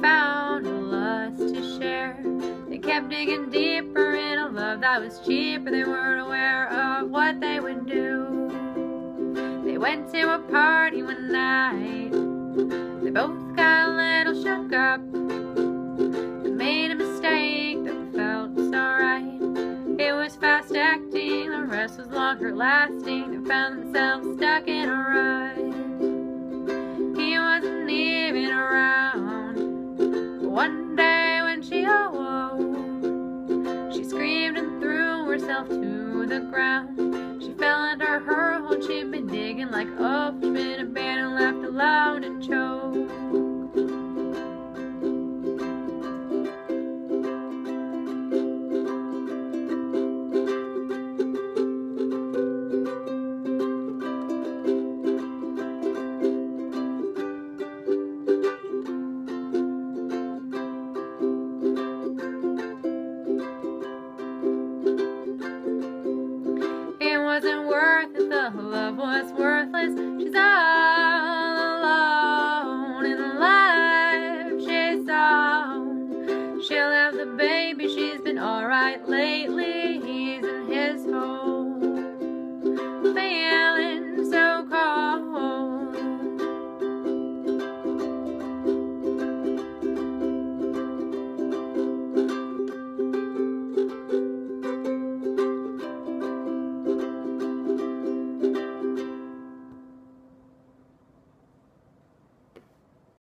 found a lust to share. They kept digging deeper in a love that was cheaper. They weren't aware of what they would do. They went to a party one night. They both got a little shook up. They made a mistake that felt so right. It was fast acting, the rest was longer lasting. They found themselves stuck in a rut. Herself to the ground. She fell under her hole she'd been digging like a fish in a band and laughed aloud and choked. Wasn't worth it, the love was worthless. She's all alone in life she's on. She'll have the baby, she's been alright lately.